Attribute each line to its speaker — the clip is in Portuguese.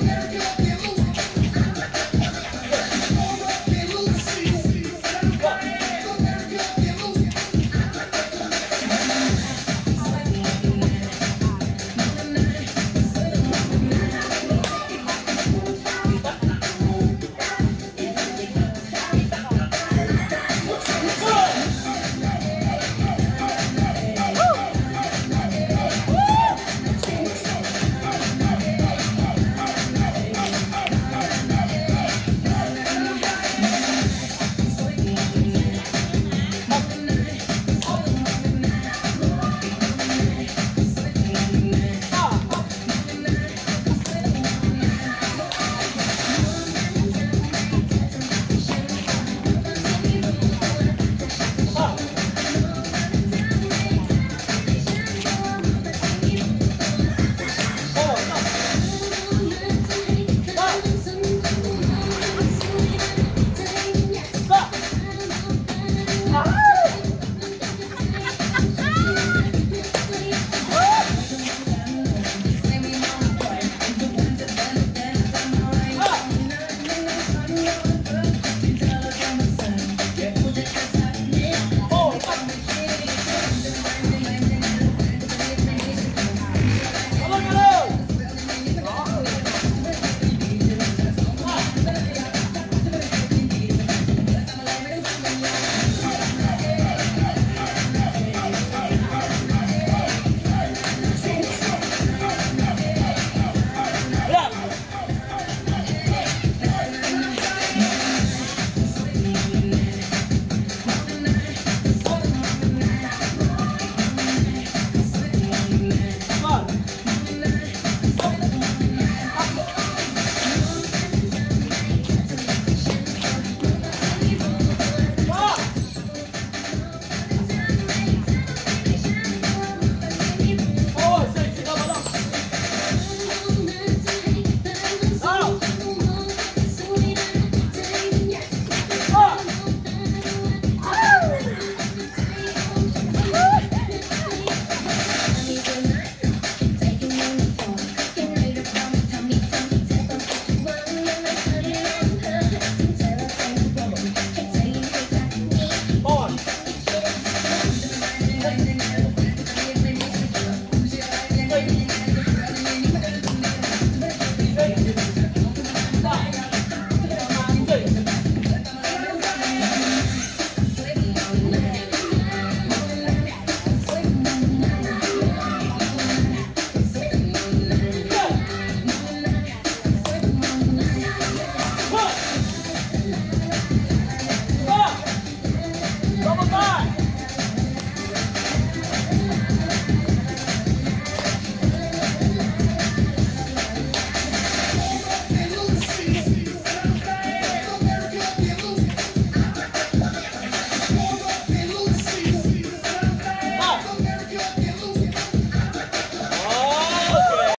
Speaker 1: quero